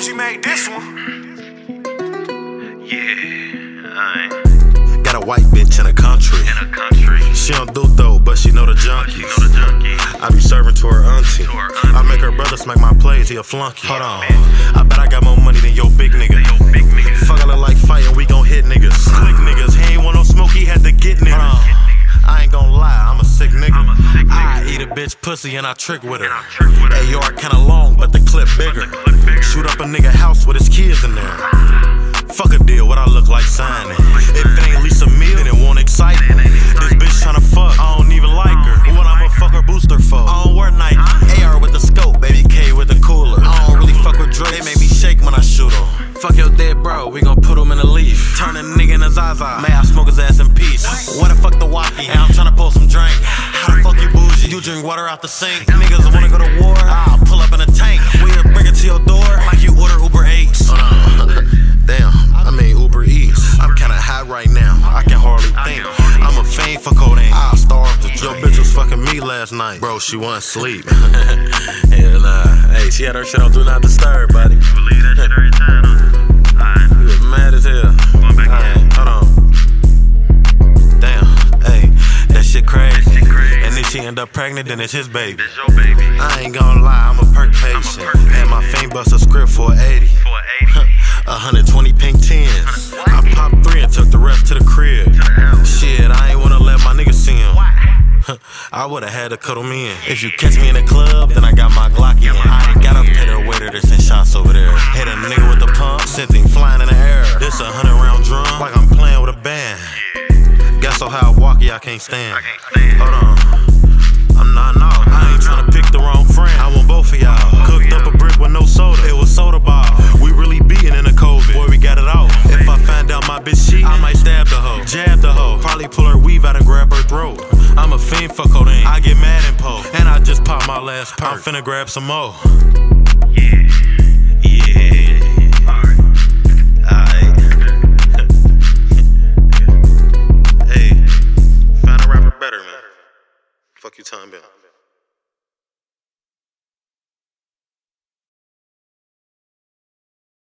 Benji made this one. Yeah, I Got a white bitch in the country. in a country. She don't do dope, but she know the junkies. You know the junkie. I be serving to her auntie. To her auntie. I make her brother smack my plays, he a flunky. Hold on. man. I bet I got more money than your big nigga. Yo, big nigga. Fuck, I look like fighting, we gon' hit niggas. Slick niggas, he ain't want no smoke, he had to get niggas. Hold on. I ain't gon' lie, I'm a sick nigga. I'm a sick I eat a bitch pussy and I trick with her. And I trick with her. AR kinda long, but the clip bigger. Shoot up a nigga house with his kids in there. Fuck a deal, what I look like signing. If it ain't Lisa Mill, then it won't excite me. This bitch tryna fuck, I don't even like her. What I'ma fuck her booster for? I don't wear Nike. AR with the scope, baby K with the cooler. I don't really fuck with Drake, they make me shake when I shoot 'em. Fuck your dead bro, we gon' put him in a leaf. Turn a nigga in a Zaza, may I smoke his ass in peace. What the fuck the walkie? Hey, I'm tryna pull some drink. How the fuck you bougie? You drink water out the sink. Niggas wanna go to last night. Bro, she wasn't sleep. Hell nah. Hey, she had her shit on Do Not Disturb, buddy. Believe that shit every time. huh? Alright, You was mad as hell. Going back Alright, hold on. Damn, hey, that shit crazy. shit crazy. And if she end up pregnant, then it's his baby. this your baby. I ain't gonna lie, I'm a perk patient. perk patient. And my fiend bust a script for 80. For 80. 120 pink tens. I would've had to cut him in. If you catch me in the club, then I got my Glock in. I ain't gotta pay the waiter to send shots over there. Hit a nigga with the pump, sent him flying in the air. This a hundred round drum, like I'm playing with a band. Got so high walkie I can't stand. Hold on. I'm not no. I ain't tryna pick the wrong friend. I want both of y'all. Cooked up a brick with no soda. It was soda ball. We really beating in the COVID. Boy, we got it off. If I find out my bitch cheating, I might stab the hoe. Jab the hoe. Probably pull her weave out and grab her throat. I'm a fiend for codeine. Just popped last perk. I'm finna grab some more. Yeah. Yeah. Alright. Alright. hey, find a rapper better, man. Fuck you talking about.